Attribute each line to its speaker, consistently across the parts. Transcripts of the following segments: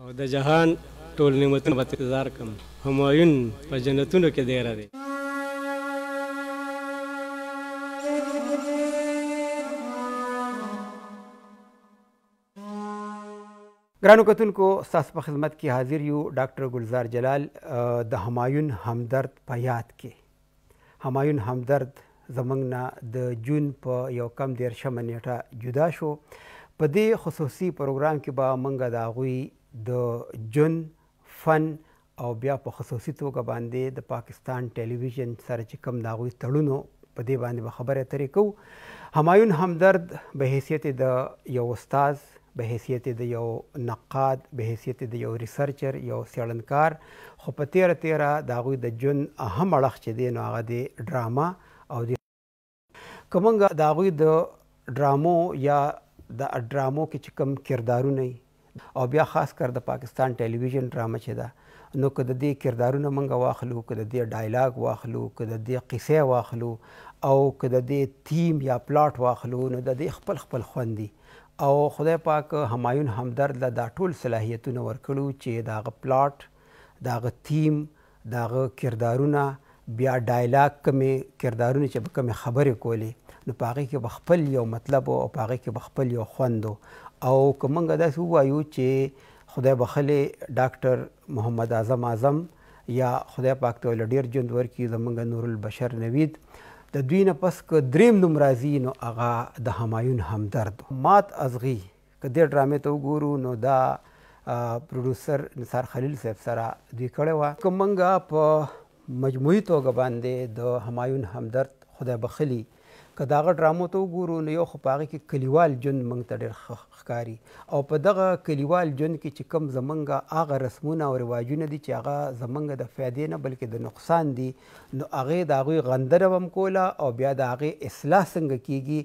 Speaker 1: او د جهان ټول نعمتونه به انتظار کم همایون په جنتونو کې دیره دی
Speaker 2: ګرانو کتونکو ستاسو په خدمت کې حاضر یو ډاکټر ګلزار جلال د همایون همدرد په یاد کې همایون همدرد زمونږ نه د جون په یو کم دیرشمه نیټه جدا شو په دې خصوصي پروګرام کې به مونږ د هغوی د جون فن او بیا په خصوصي توګه باندې د پاکستان ټلویزیون سره چې کوم د هغوی تړونو په دې باندې به خبرې اترې کوو همایون همدرد به حیثیت د یو استاد به حیثیت د یو نقاد، به حیثیت د یو ریسرچر، یو څېړنکار، خو په تېره تېره د هغوی د ژوند اهم اړخ چې دی نو هغه دی ډرامه او د که موږ د هغوی د ډرامو یا د ډرامو کې چې کوم کردارونه وي او بیا خاص کر د پاکستان ټیلیویژن ډرامه چې ده نو که د دې کردارونه موږ واخلو، که د دې ډایلاګ واخلو، که د دې قصه واخلو او که د دې تیم یا پلاټ واخلو نو د دې خپل خپل خوند دي او خدای پاک همایون همدرد له دا ټول صلاحیتونه ورکړي وو چې د هغه پلاټ، د هغه تیم، د هغه کردارونه، بیا ډایلاګ کومې کردارونه چې به کومې خبرې کولې نو په هغې کې به خپل یو مطلب او په هغې کې به خپل یو خوند و او که موږ داسې ووایو چې خدای بخښلې ډاکټر محمد اعظم اعظم یا خدای پاک ته ول ډیر جوند ورکی زمونږ نور البشر نوید د دوی نه پس که دریم نوم راځي نو هغه د همایون همدرد مات ازغي که دې ډرامې ته وګورو نو دا پروډوسر نثار خلیل صاحب سره دوی کړی وه که مونږ په مجموعي توګه باندې د همایون همدرد خدای بخښلي که د هغه ډرامو ته وګورو نو یو خو په هغه کې کلیوال ژوند موږ ته ډېر ښه ښکاري او په دغه کلیوال ژوند کې چې کوم زمونږ هغه رسمونه او رواجونه دي چې هغه زمونږ د فایدې نه بلکې د نقصان دي نو هغې د هغوی غندنه به هم کوله او بیا د هغې اصلاح څنګه کیږي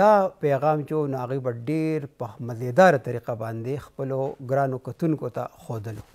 Speaker 2: دا پیغام چې و نو هغوی به ډېر په مزېداره طریقه باندې خپلو ګرانو کتونکو ته ښودلو.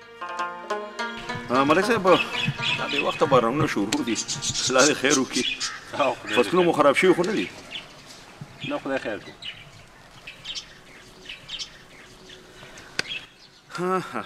Speaker 3: ملک صاحب دا به وخت بارونه شروع دي الله دې خیر وکړي فصلونه مو خراب شوي خو نه دي
Speaker 4: نه خدای خیر کړي
Speaker 3: ها ها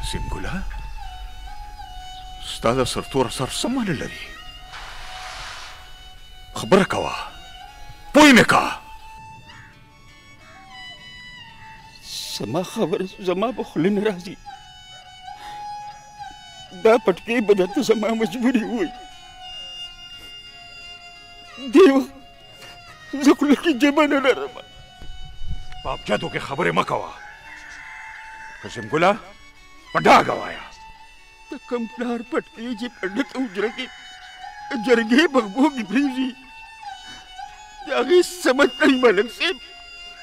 Speaker 4: عظیم
Speaker 3: ګله ستا د سرتور سر څه معنی لري خبره کوه پوه مې کا
Speaker 4: زما خبر زما په خوله نه راځي دا پټکی به درته زما مجبوري وي دې وخت زه خو لکه جبه نه لرم
Speaker 3: په ابجدو کې خبرې مه کوه قسم ګله په ډاګه وایه
Speaker 4: د کوم پلار پټکې چې په ډکه حجره کې د جرګې په غبو کې پرېږدي د هغې څه مطلب ملک صاحب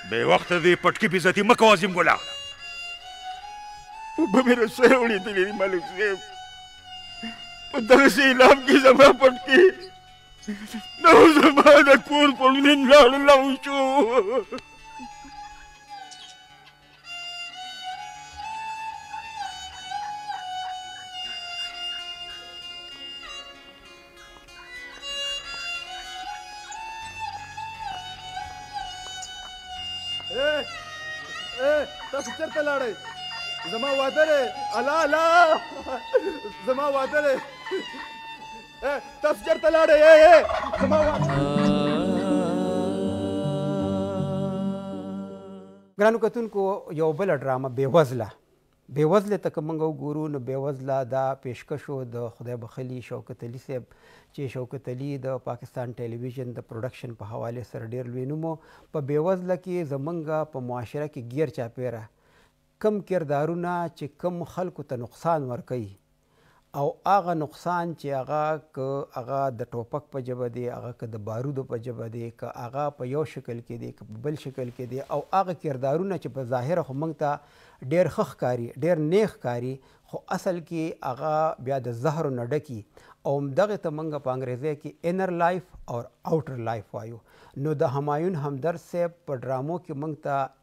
Speaker 3: بې وخته دې پټکي په عزتي مه کوه عظیم ګله
Speaker 4: اوبه مې رسره وړېدلې ملک صاحب په دغسې اعلام کې زما پټکې نو زما د کور په مين لاړ لاو شو
Speaker 5: تاسو چرته لاړئ زما واده دی الله الله زما واده دی تاسو چرته لاړې اے اے زما
Speaker 2: ګرانو کتونکو یو بل ډرامه بیوزله بیوزله ته کومه وګورو نو بیوزله دا پیشکشو د خدای بخلی شوکت علي صاحب چې شوکت علي د پاکستان ټلویزیون د پروډکشن په حواله سره ډیر لوی نومو په بیوزله کې زمونږ په معاشره کې غیر چاپیره کم کردارونه چې کم خلکو ته نقصان ورکوي او هغه نقصان چې هغه که هغه د ټوپک په ژبه دی، هغه که د بارودو په ژبه دی، که هغه په یو شکل کې دی، که په بل شکل کې دی او هغه کردارونه چې په ظاهره خو موږ ته ډېر ښه ښکاري، ډېر نېک ښکاري، خو اصل کې هغه بیا د زهرو نه ډکي او همدغې ته موږ په انګرېزۍ کې انر لایف او اوټر لایف وایو. نو د همایون همدرد صاحب په ډرامو کې موږ ته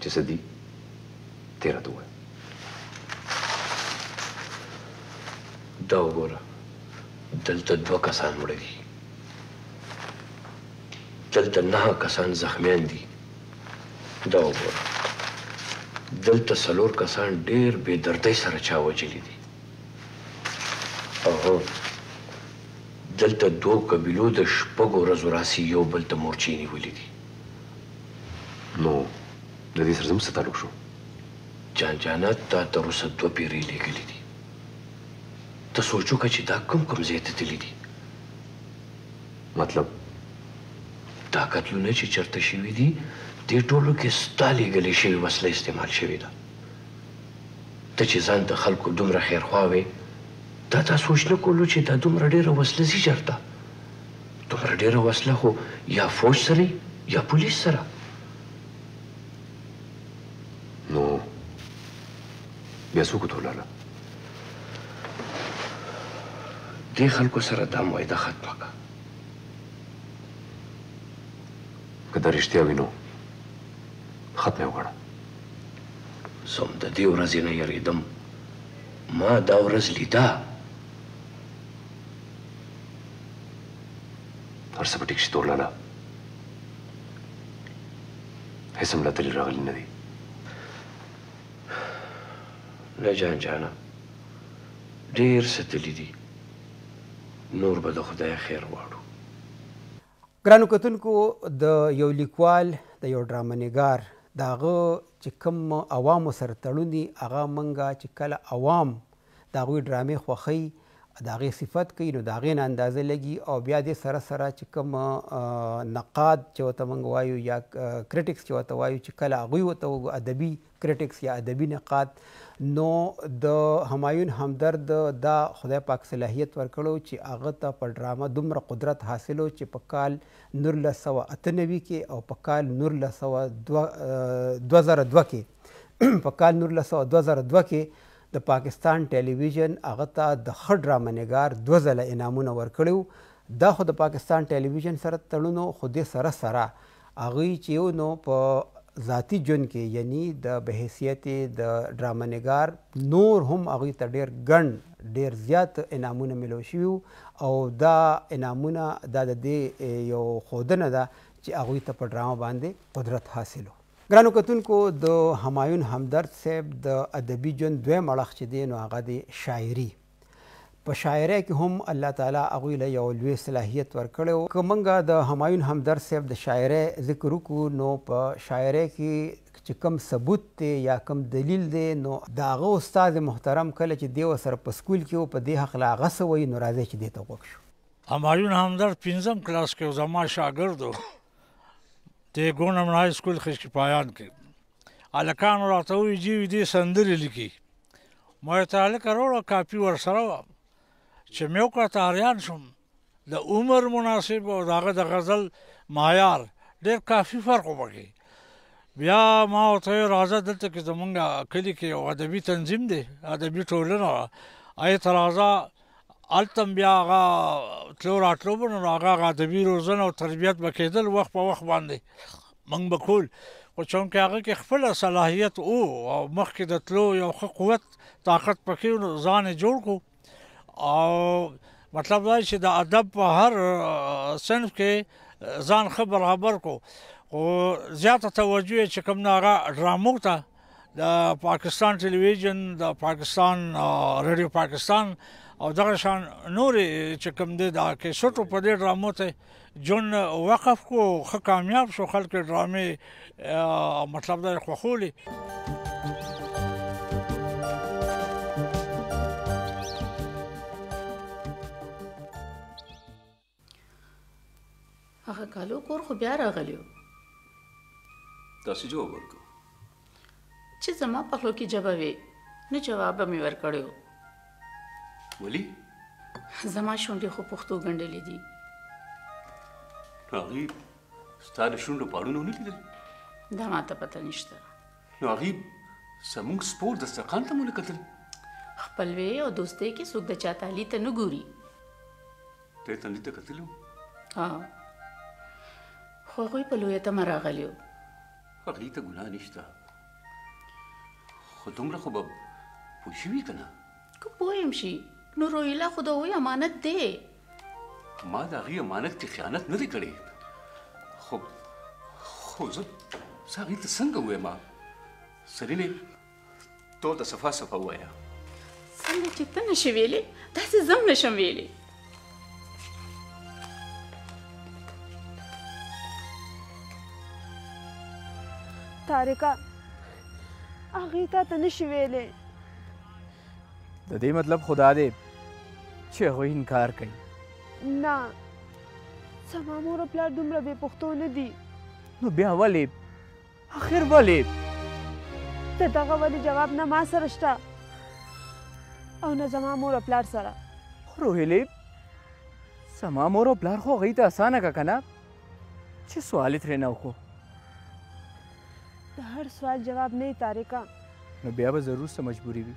Speaker 6: چې څه دي ته راته ووایه
Speaker 7: دا وګوره دلته دوه کسان مړه دي دلته نهه کسان زخمیان دي دا وګوره دلته څلور کسان ډېر بې دردۍ سره چا وژلي دي او دلته دوو قبیلو د شپږو ورځو راسي یو بل ته مورچې نیولي دي
Speaker 6: نو له دې سره زموږ څه تعلق شو
Speaker 7: جان جانه تا تر اوسه دوه پیرې لېږلي دي ته سوچ وکړه چې دا کوم کوم ځای ته تللي دي
Speaker 6: مطلب
Speaker 7: دا قتلونه چې چرته شوي دي دې ټولو کې ستا لېږلې شوې وسله استعمال شوې ده ته چې ځان د خلکو دومره خیرخوا وې دا تا سوچ نه کولو چې دا دومره ډېره وسله ځي چرته دومره ډیره وسله خو یا فوج سره یی یا پولیس سره
Speaker 6: نو بیا څوک ته ولاړه
Speaker 7: دې خلکو سره دا معاهده ختمه کړه
Speaker 6: که دا رښتیا وي نو ختمه وکړه
Speaker 7: زه هم د دې ورځې نه یریدم ما دا ورځ لیده
Speaker 6: هر څه به ټیک شي تور لالا هیڅ هم لا تلي راغلي نه دي
Speaker 7: نه جان جانه ډېر څه تلي دي نور به د خدای خیر غواړو
Speaker 2: ګرانو کتونکو د یو لیکوال د یو ډرامه نګار د هغه چې کوم عوامو سره تړون دي هغه منګه چې کله عوام د هغوی ډرامې خوښوي، د هغې صفت کوي نو د هغې نه اندازه لګي او بیا دې سره سره چې کوم نقاد چې ورته موږ وایو یا کریټکس چې ورته وایو چې کله هغوی ورته وګو ادبي کریټکس یا ادبي نقاد نو د همایون همدرد دا خدای پاک صلاحیت ورکړو چې هغه ته په ډرامه دومره قدرت حاصلو چې په کال نولس سوه اته نوي کې او په کال نولس سوه دوه زره دوه کې په کال نولس سوه دوه زره دوه کې د پاکستان ټیلي ویژن هغه ته د ښه ډرامه نګار دوه ځله انعامونه ورکړي وو، دا خو د پاکستان ټیلي ویژن سره تړون و، خو دې سره سره هغوی چې یو نو په ذاتي ژوند کې یعنی د بحیثیت د ډرامه نګار نور هم هغوی ته ډېر ګڼ ډېر زیات انعامونه ملو شوي وو او دا انعامونه دا د دې یو ښودنه ده چې هغوی ته په ډرامه باندې قدرت حاصل و. ګرانو کتونکو د همایون همدرد صیب د ادبي ژوند دویم اړخ چې دی نو هغه دی شاعري په شاعرۍ کې هم الله تعالی هغوی له یو لوی صلاحیت ورکړی و که موږ د همایون همدرد صیب د شاعرۍ ذکر وکړو نو په شاعرۍ کې چې کوم ثبوت دی یا کوم دلیل دی نو د هغه استاد محترم کله چې دی ورسره په سکول کې و په دې هکله هغه څه وایي نو راځئ چې دې ته غوږ شو.
Speaker 8: همایون همدرد پنځم کلاس کې و زما شاګرد و ته ګونم های سکول خشکی پایان کې الکان راته وی جی دې سندرې لیکي ما ته الک وروړه کاپی ور سره و چې مې وکړه تاریان شوم د عمر مناسب او دغه د غزل معیار ډېر کافي فرق وبکي بیا ما ته راځه دلته کې زمونږ کلی کې یو ادبي تنظیم دی ادبي ټولنه آی ترازا هلته هم بیا هغه تلو راتلو به نو هغه هغه ادبي روزنه او تربیت به کېدل وخت په وخت باندې موږ به کول خو چونکې هغه کې خپله صلاحیت او او مخکې د تلو یو ښه قوت طاقت پکې نو ځان یې جوړ کړو او مطلب دا چې د ادب په هر صنف کې ځان ښه برابر کړو خو زیاته توجه یې چې کوم نه هغه ډرامو ته د پاکستان ټلویزیون د پاکستان رادیو پاکستان او دغه شان نورې چې کوم دی دا کیسټو په دې ډرامو ته جون وقف کو خه کامیاب شو خلک ډرامې مطلب دا خوخولي
Speaker 9: هغه کالو کور خو بیا راغلی و
Speaker 6: تاسو جواب ورکړو
Speaker 9: چې زما په خلو کې جبه وي نو جواب به مې ورکړی و
Speaker 6: ولی
Speaker 9: زما شونډې خو پښتو ګنډلې دي
Speaker 6: هغوی ستا د شونډو پاړونه ونه لیدل
Speaker 9: دا ماته پته نشته
Speaker 6: نو هغه زموږ سپور د سرقان ته مونږ کتل
Speaker 9: خپلوي او دوستي کې څوک د چا تعالی ته نه ګوري
Speaker 6: ته ته لیدل کتلو
Speaker 9: ها خو هغه په لوی ته مراغلیو
Speaker 6: هغه ته ګناه نشته خو دومره خو به پوښوي کنه که
Speaker 9: پوه هم شي، نو روهیلا خو د هغوی امانت دی.
Speaker 6: ما د هغوی امانت کې خیانت نه دی کړی. خو خو زه زه هغوی ته څنګه ووایم؟ سرینې ته ورته صفا صفا ووایه.
Speaker 9: څنګه چې ته نه شې ویلی، داسې زه هم نه شم ویلی.
Speaker 10: تارکه هغه تا ته نشي ویلې
Speaker 11: د دې مطلب خدا دې چې هغه انکار کوي
Speaker 10: نه زما مور او پلار دومره بې پښتو نه دي
Speaker 11: نو بیا ولې اخر ولې
Speaker 10: د دغه ولې جواب نه ما سره شته او نه زما مور او پلار سره
Speaker 11: روهیلې زما مور او پلار خو هغوی ته اسانه که که نه چې سوال یې ترې نه وکړو
Speaker 10: د هر سوال جواب نه یې تاریکه
Speaker 11: نو بیا به ضرور څه مجبوري وي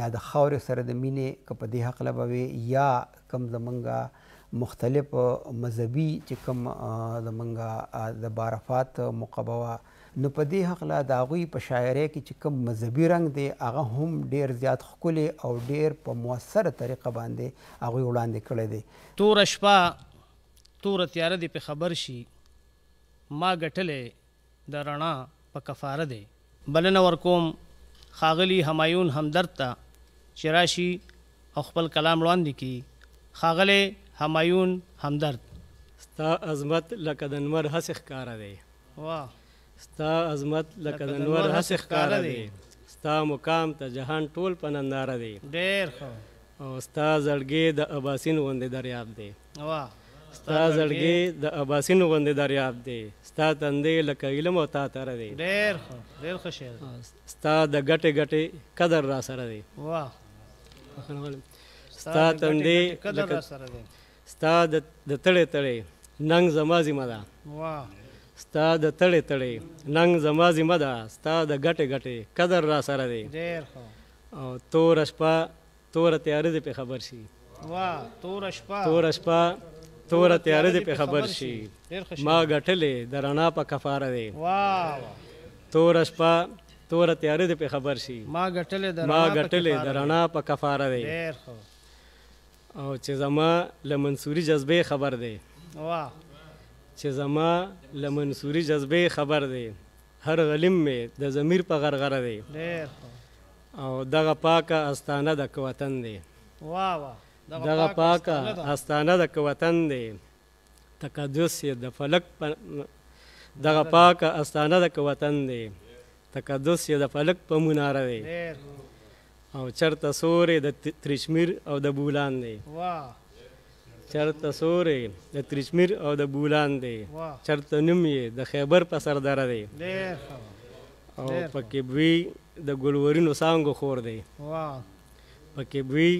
Speaker 2: یا د خاورې سره د مینې که په دې هکله به وې یا کوم زمونږ مختلف مذهبي چې کوم زمونږ د بارفات مقبه وه نو په دې هکله د هغوی په شاعرۍ کې چې کوم مذهبي رنګ دی هغه هم ډیر زیات ښکلی او ډیر په موثره طریقه باندې هغوی وړاندې کړی دی.
Speaker 12: توره شپه توره تیاره دې پۀ خبر شي ما ګټلی د رڼا په کفاره دی. بلنه ورکوم ښاغلي همایون همدرد ته چې راشي او خپل کلام وړاندې کړي. ښاغلی همایون همدرد!
Speaker 1: ستا عظمت لکه د نمر هسې ښکاره دی.
Speaker 12: واه!
Speaker 1: ستا عظمت لکه د نمر هسې ښکاره دی. ستا مقام ته جهان ټول په ننداره دی.
Speaker 12: ډېر ښه!
Speaker 1: او ستا زړګی د اباسین غوندې دریاب دی. ستا زړګی د اباسین غوندې دریاب دی ستا تندی لکه علم او تا تر دی
Speaker 12: ډېر ښه ډېر ښه شعر
Speaker 1: ستا د ګټې ګټې قدر را سره دی
Speaker 12: واه
Speaker 1: ستا تندی
Speaker 12: قدر را سره دی
Speaker 1: ستا د تړې تړې ننګ زما ذمه ده
Speaker 12: واه
Speaker 1: ستا د تړې تړې ننګ زما ذمه ده ستا د ګټې ګټې قدر را سره دی
Speaker 12: ډېر ښه
Speaker 1: او تور شپه توره تیاره دې پرې خبر شي.
Speaker 12: واه توره شپه.
Speaker 1: توره شپه توره تیاره دې پرې خبر شي. ما ګټلې د رڼا په کفاره دی.
Speaker 12: واه.
Speaker 1: توره شپه توره تیاره دې پرې خبر شي.
Speaker 12: ما ګټلې د
Speaker 1: رڼا په کفاره دی.
Speaker 12: ډېر ښه.
Speaker 1: او چې زما له منصوري جذبې خبر دی.
Speaker 12: واه.
Speaker 1: چې زما له منصوري جذبې خبر دی. هر غلیم مې د ضمیر په غرغره دی.
Speaker 12: ډېر ښه.
Speaker 1: او دغه پاکه استانه ده که
Speaker 12: وطن دی
Speaker 1: دغه پاکه استانه ده که وطن دی تقدس یې د فلک دغه پاکه استانه ده که وطن دی تقدس یې د فلک په مناره دی او چرته سورې د ترشمیر او د بولان دی چرته سور یې د تریچمیر او د بولان دی چرته نوم یې د خیبر په سر دره
Speaker 12: دی
Speaker 1: او پکې بوی د ګلورینو څانګو خور دی پکې بوی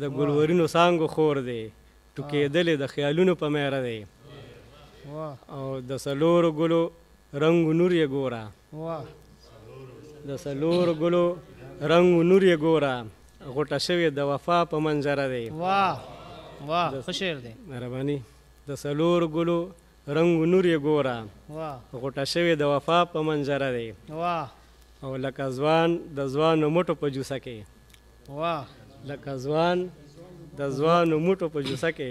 Speaker 1: د ګلورینو څانګو خور دی ټوکېدلې د خیالونو په میره دی او د څلورو ګلو رنګ و نور یې ګوره د څلور ګلو رنګ و نور یې ګوره غوټه شوې د وفا په منظره دی
Speaker 12: واه واه ښه شعر دی
Speaker 1: مهرباني د څلور ګلو رنګ و نور یې
Speaker 12: ګوره
Speaker 1: غوټه شوې د وفا په منظره دی
Speaker 12: واه
Speaker 1: او لکه ځوان د ځوانو موټو په جوسه کې
Speaker 12: واه
Speaker 1: لکه ځوان د ځوانو موټو په جوسه کې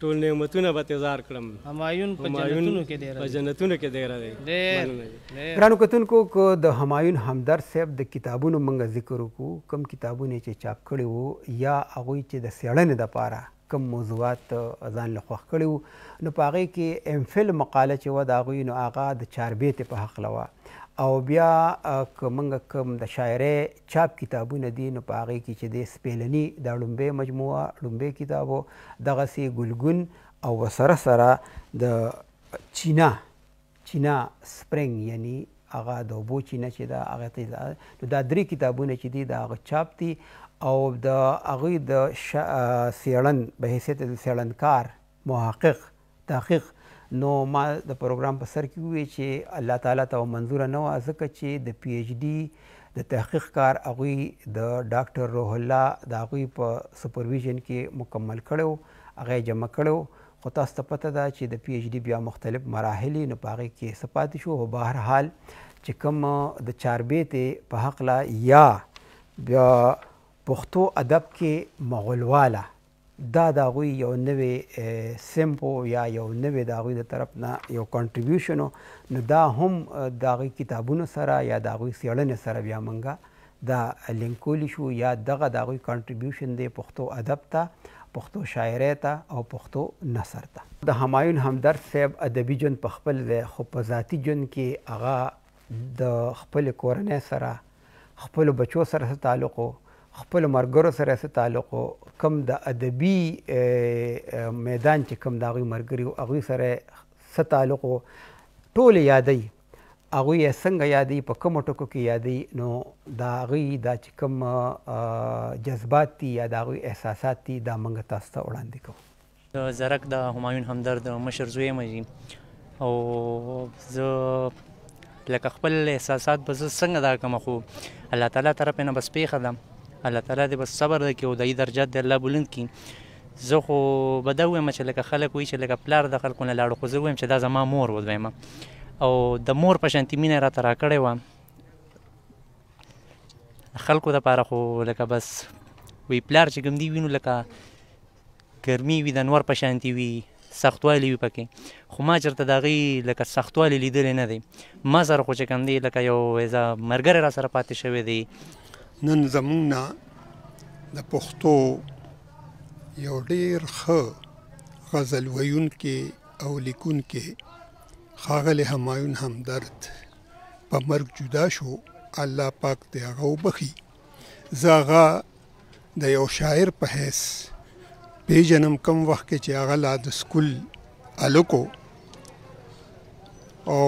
Speaker 1: ټول نعمتونه به تزار کړم. همایون په جنتونو کې دیره دی.
Speaker 12: په جنتونو کې
Speaker 1: دیره دی. ډیر
Speaker 12: ډیر.
Speaker 2: ګرانو کتونکو که د همایون همدرد صاحب د کتابونو مونږ ذکر وکړو کوم کتابونه یې چې چاپ کړي وو یا هغوی چې د څیړنې لپاره کوم موضوعات ځان له خوښ کړي وو نو په هغې کې ایم فل مقاله چې وه د هغوی نو هغه د چاربیتې په هکله وه او بیا که مونږ کوم د شاعرۍ چاپ کتابونه دي نو په هغه کې چې دې سپېلني دا ړومبی مجموعه ړومبی کتاب و دغسې ګلګون او ورسره سره د چینه چینه سپرنګ یعنی هغه د اوبو چینه چې ده هغه ته نو دا درې کتابونه چې دي دا هغه چاپ دي او د هغوی د څېړن په حیثیت د څېړنکار محقق تحقیق نو ما د پروګرام په سر کې وویل چې الله تعالی ته به منظوره نه وه ځکه چې د پي ايچ ډي د تحقیق کار هغوی د ډاکټر روح الله د هغوی په سپرویژن کې مکمل کړی و هغه یې جمع کړی و خو تاسو ته پته ده چې د پي ايچ ډي بیا مختلف مراحل دي نو په هغې کې څه پاتې شو خو بهر حال چې کوم د چاربیتې په حقله یا بیا پښتو ادب کې مغولواله دا د هغوی یو نوی سمپ و یا یو نوی د هغوی د طرف نه یو کنټریبیوشن و، نو دا هم د هغوی کتابونو سره یا د هغوی څېړنې سره بیا مونږ دا لینک کولی شو یا دغه د هغوی کنټریبیوشن دی پښتو ادب ته، پښتو شاعرۍ ته او پښتو نثر ته. د همایون همدرد صاحب ادبي ژوند په خپل ځای خو په ذاتي ژوند کې هغه د خپلې کورنۍ سره، خپلو بچو سره څه تعلق و، خپلو ملګرو سره یې څه تعلق و، کوم د ادبي میدان چې کوم د هغوی ملګري وو هغوی سره یې څه تعلق و، ټول یې یادوي، هغوی یې څنګه یادوي، په کومو ټکو کې یادوي، نو د هغوی دا چې کوم جذبات دي یا د هغوی احساسات دي دا موږ تاسو ته وړاندې کوو.
Speaker 13: زرک د همایون همدرد مشر زوی یم جی او زه لکه خپل احساسات به زه څنګه دا کوم خو الله تعالی طرف نه بس پیښه ده الله تعالی دې بس صبر وکړي او د دې درجات دې الله بلند کړي زه خو به دا وایم چې لکه خلک وایي چې لکه پلار د خلکو نه لاړو خو زه وایم چې دا زما مور و دویمه او د مور په شانتي مینه راته راکړې وه خلکو دپاره خو لکه بس وی پلار چې کوم دی وینو لکه ګرمي وي د نور په شانتي وي سختوالي وي پکې خو ما چرته د هغوی لکه سختوالی لیدلی نه دی ما سره خو چې کوم دی لکه یو ویزه ملګری را سره پاتې شوی دی
Speaker 14: نن زمونږ نه د پښتو یو ډیر ښه غزل ویونکی او لیکونکی ښاغلی همایون همدرد په مرګ جدا شو الله پاک دې هغه وبخښي زه هغه د یو شاعر په حیث پیژنم کم وخت کې چې هغه لا د سکول الکو او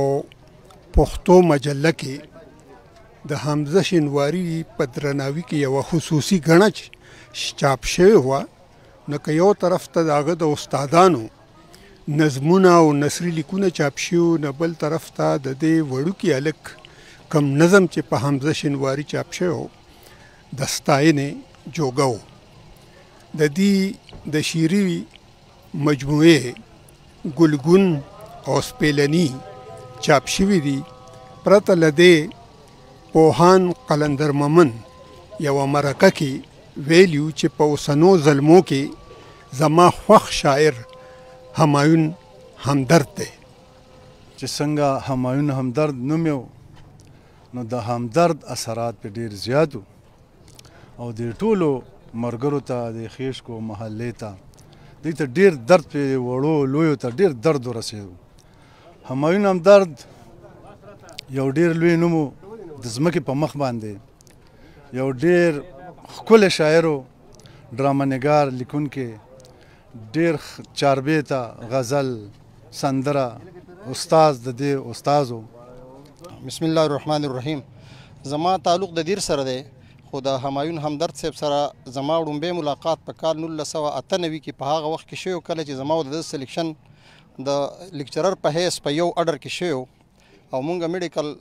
Speaker 14: پښتو مجله کې د حمزه شینواری په درناوي کې یو خصوصي غنچ چاپ شوی و نو که یو طرف ته داغه د استادانو نظمونه او نثري لیکونه چاپ شوي وو، نه بل طرف ته د دې وړوکي هلک کوم نظم چې په حمزه شینواري چاپ شوی و، د ستاینې جوګه و. د دې د شعري مجموعې ګلګون او سپېلني چاپ شوي دي، پرته له دې پوهاند قلندر مومن یوه مرکه کې ویلي چې په اوسنو زلمو کې زما خوښ شاعر همایون همدرد دی.
Speaker 15: چې څنګه همایون همدرد نوم یو نو د همدرد اثرات په ډیر زیات او د ټولو مرګرو ته د خیشکو محلې ته دوی ته ډیر درد په وړو لویو ته ډیر درد ورسېدو همایون همدرد یو ډیر لوی نوم د ځمکې په مخ باندې یو ډیر ښکلی شاعر و ډرامه نګار لیکونکی ډیر چاربیته غزل سندره استاد د دې استاد و
Speaker 16: بسم الله الرحمن الرحیم زما تعلق د دیر سره دی خو د همایون همدرد صاحب سره زما وړومبی ملاقات په کال 1998 کې په هغه وخت کې شوی کله چې زما د سلیکشن د لیکچرر په حیث په یو اډر کې شوی او مونږ میډیکل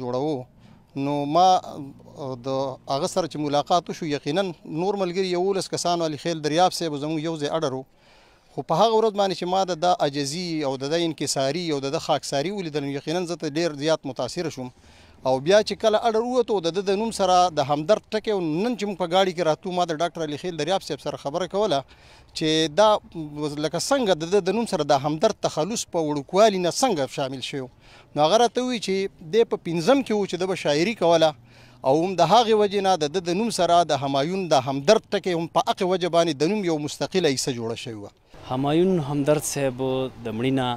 Speaker 16: جوړو نو ما د هغه سره چې ملاقات وشو یقینا نور ملګري یولس کسانو علي خیل دریاب صاحب زموږ یو ځای اډرو خو په هغه ورځ باندې چې ما د دا عجزي او د دا انکساري او د دا خاکساري ولیدل نو یقینا زه ته ډیر زیات متاثر شوم او بیا چې کله اډر ووتو د ده د نوم سره د همدرد ټکی نن چې موږ په ګاډي کې راتلو ما د ډاکټر علي خیل دریاب صاحب سره خبره کوله چې دا لکه څنګه د ده د نوم سره د همدرد تخلص په وړوکوالي نه څنګه شامل شوی نو هغه راته وویل چې دی په پنځم کې و چې ده به شاعري کوله او هم د هغې وجې نه د ده د نوم سره د همایون د همدرد ټکی هم په هغې وجه باندې د نوم یو مستقله حصه جوړه شوې وه.
Speaker 17: همایون همدرد صاحب د مړي نه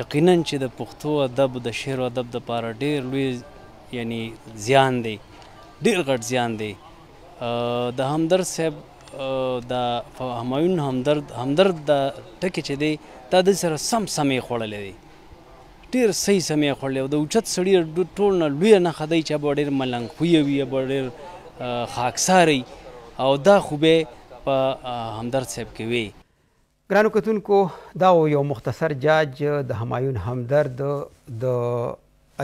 Speaker 17: یقینا چې د پښتو ادب د شعر او ادب دپاره ډېر لوی یعنی زیان دی ډېر غټ زیان دی د همدرد صاحب د همایون همدرد همدرد دا ټکی چې دی دا د سره سم سمې خوړلې دی ډیر صحیح سمې خوړلې او د اوچت سړی ټول نه لوی نه خدای چې به ډیر ملنګ خوی وي به ډیر خاکساري او دا خوبه په همدرد صاحب کې وي
Speaker 2: ګرانو کتونکو دا وو یو مختصر جاج د همایون همدرد د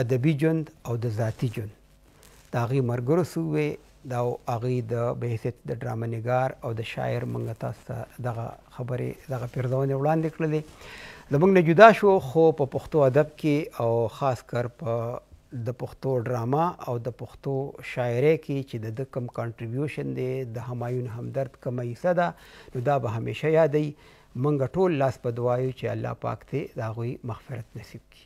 Speaker 2: ادبی ژوند او د ذاتی ژوند د هغی مرګرو سو وی دا او هغی د به حیثیت د ډرامه نګار او د شاعر مونږ تاسو ته دغه خبری دغه پیرزونی وړاندی کړلی له مونږ نه جدا شو خو په پښتو ادب کی او خاص کر په د پښتو ډرامه او د پښتو شاعری کی چی د ده کوم کانټریبیوشن دی د همایون همدرد کومه حصه ده نو دا به همیشه یادوي مونږ ټول لاس په دعا یو چې الله پاک دې د هغوی مغفرت نصیب کړي.